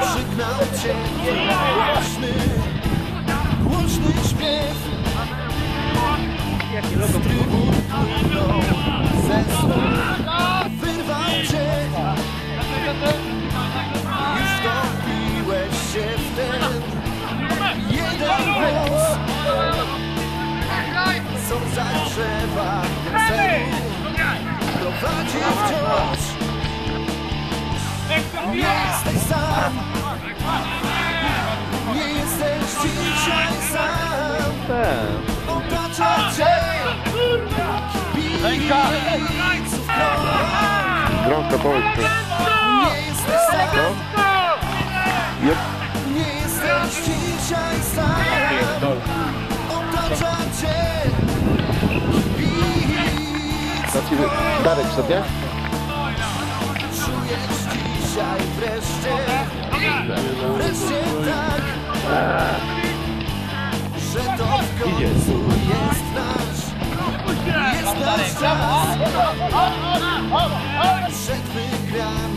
Przygnał cię głośny, głośny śpiew. Z trybun płynął zespół Wyrwał cię. Już wtopiłeś się w ten jeden głos. Co zagrzewa celu Prowadzi wciąż. Nie jesteś sam Nie jesteś dzisiaj sam. Otacza cię. Kibiców krąg Grąska powiedz to. Nie jesteś sam. Nie jesteś dzisiaj sam. Otacza cię. Kibiców Taki Darek przed, nie? Czujesz dzisiaj Wreszcie Że to w końcu jest nasz Jest nasz czas. Przed wygraną